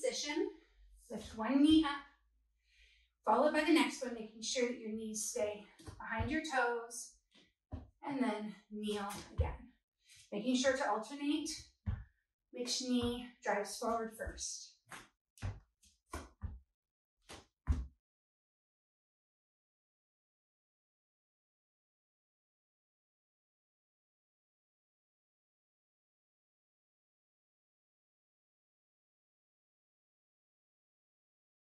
position. Lift one knee up, followed by the next one, making sure that your knees stay behind your toes, and then kneel again. Making sure to alternate which knee drives forward first.